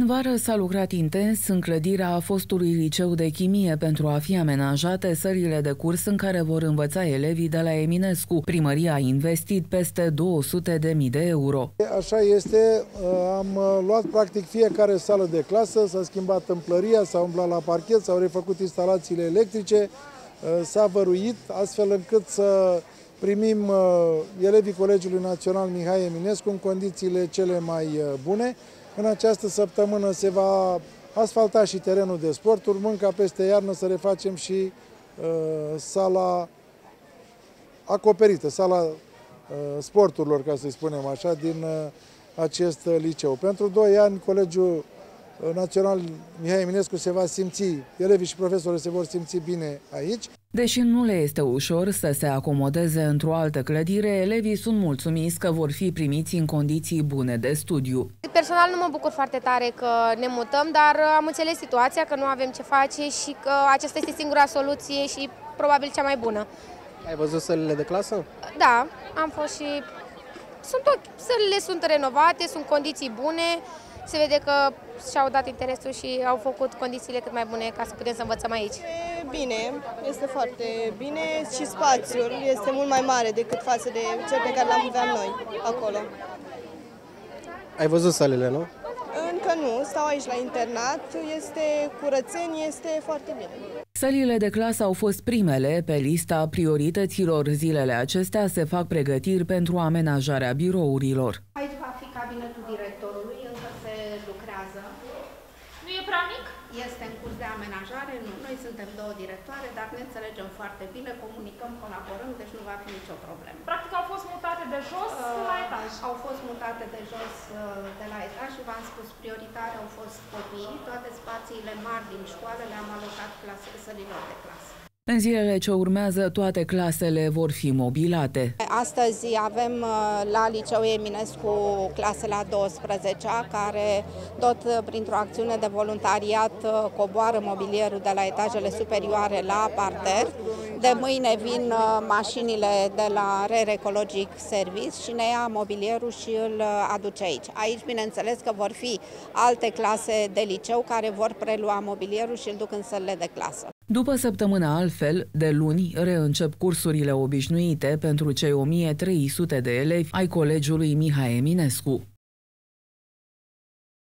În vară s-a lucrat intens în clădirea fostului liceu de chimie pentru a fi amenajate sările de curs în care vor învăța elevii de la Eminescu. Primăria a investit peste 200 de mii de euro. Așa este, am luat practic fiecare sală de clasă, s-a schimbat tâmplăria, s-a umblat la parchet, s-au refăcut instalațiile electrice, s-a văruit astfel încât să primim elevii Colegiului Național Mihai Eminescu în condițiile cele mai bune. În această săptămână se va asfalta și terenul de sport, urmând ca peste iarnă să refacem și uh, sala acoperită, sala uh, sporturilor, ca să spunem așa, din uh, acest liceu. Pentru doi ani, Colegiul Național Mihai Eminescu se va simți, elevii și profesorii se vor simți bine aici. Deși nu le este ușor să se acomodeze într-o altă clădire, elevii sunt mulțumiți că vor fi primiți în condiții bune de studiu. Personal nu mă bucur foarte tare că ne mutăm, dar am înțeles situația, că nu avem ce face și că aceasta este singura soluție și probabil cea mai bună. Ai văzut sălile de clasă? Da, am fost și... Sunt ok. Sălile sunt renovate, sunt condiții bune, se vede că și-au dat interesul și au făcut condițiile cât mai bune ca să putem să învățăm aici. E bine, este foarte bine și spațiul este mult mai mare decât față de cel pe care l-am avea noi acolo. Ai văzut salele, nu? Încă nu, stau aici la internat, este curățenie, este foarte bine. Sălile de clasă au fost primele pe lista priorităților. Zilele acestea se fac pregătiri pentru amenajarea birourilor. Aici va fi cabinetul directorului, încă se lucrează. Nu e prea mic? Este în curs de amenajare, nu. Noi suntem două directoare, dar ne înțelegem foarte bine, comunicăm, colaborăm, deci nu va fi nicio problemă. Practic au fost mutate de jos uh, la etaj. Au fost mutate de jos uh, de la etaj și v-am spus, prioritare au fost copiii. Toate spațiile mari din școală le-am alocat clase, sălilor de clasă. În zilele ce urmează, toate clasele vor fi mobilate. Astăzi avem uh, la Liceu Eminescu clasele a 12 care tot printr-o acțiune de voluntariat uh, coboară mobilierul de la etajele superioare la parter. De mâine vin uh, mașinile de la RER Ecologic Service și ne ia mobilierul și îl aduce aici. Aici, bineînțeles că vor fi alte clase de liceu care vor prelua mobilierul și îl duc în sălile de clasă. După săptămâna altfel, de luni, reîncep cursurile obișnuite pentru cei 1300 de elevi ai Colegiului Mihai Eminescu.